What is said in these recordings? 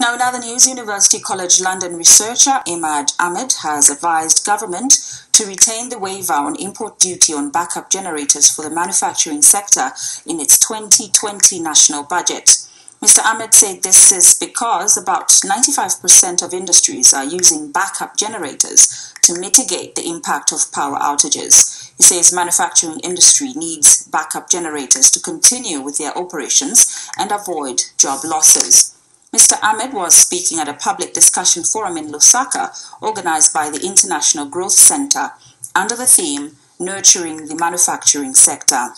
Now, in other news, University College London researcher Imad Ahmed has advised government to retain the waiver on import duty on backup generators for the manufacturing sector in its 2020 national budget. Mr. Ahmed said this is because about 95% of industries are using backup generators to mitigate the impact of power outages. He says manufacturing industry needs backup generators to continue with their operations and avoid job losses. Mr. Ahmed was speaking at a public discussion forum in Lusaka organized by the International Growth Center under the theme Nurturing the Manufacturing Sector.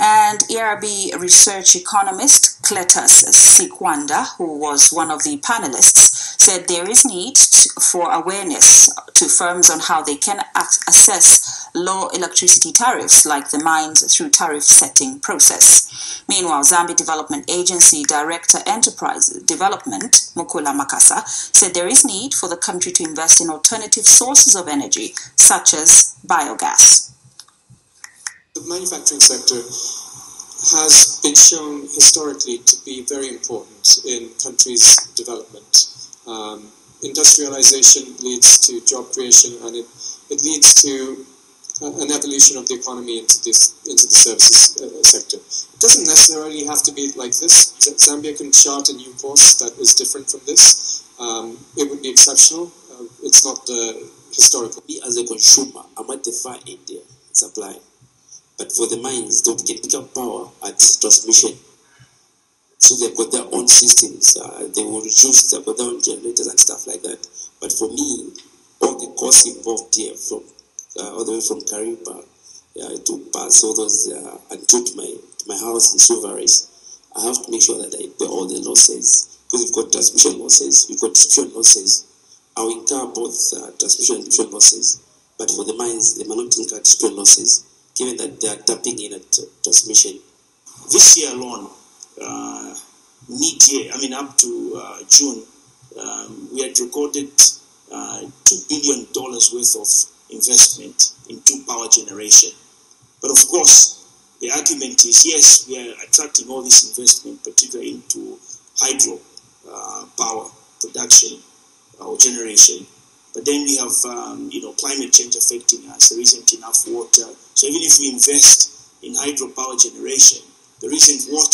And ERB research economist Cletus Sikwanda, who was one of the panelists, said there is need for awareness to firms on how they can assess low electricity tariffs like the mines through tariff setting process. Meanwhile, Zambia Development Agency Director Enterprise Development, Mukula Makasa, said there is need for the country to invest in alternative sources of energy such as biogas. The manufacturing sector has been shown historically to be very important in countries' development. Um, industrialization leads to job creation and it, it leads to an evolution of the economy into this into the services uh, sector. It doesn't necessarily have to be like this. Zambia can chart a new course that is different from this. Um, it would be exceptional. Uh, it's not uh, historical. Me as a consumer, I'm at the far end supply. But for the mines, they can pick up power at transmission. So they've got their own systems. Uh, they will reduce, their own generators and stuff like that. But for me, all the costs involved here, from uh, all the way from Kariba uh, to pass all those uh, and to my, my house in Silverest, I have to make sure that I pay all the losses. Because we've got transmission losses, we've got distribution losses. I will incur both uh, transmission and distribution losses. But for the mines, they may not incur distribution losses given that they are tapping in at transmission. This year alone, uh, mid-year, I mean up to uh, June, um, we had recorded uh, $2 billion worth of investment power generation. But of course, the argument is, yes, we are attracting all this investment, particularly into hydro uh, power production or generation. But then we have, um, you know, climate change affecting us. There isn't enough water so even if we invest in hydropower generation, there isn't water